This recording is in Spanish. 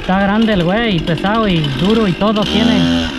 Está grande el güey, pesado y duro y todo tiene.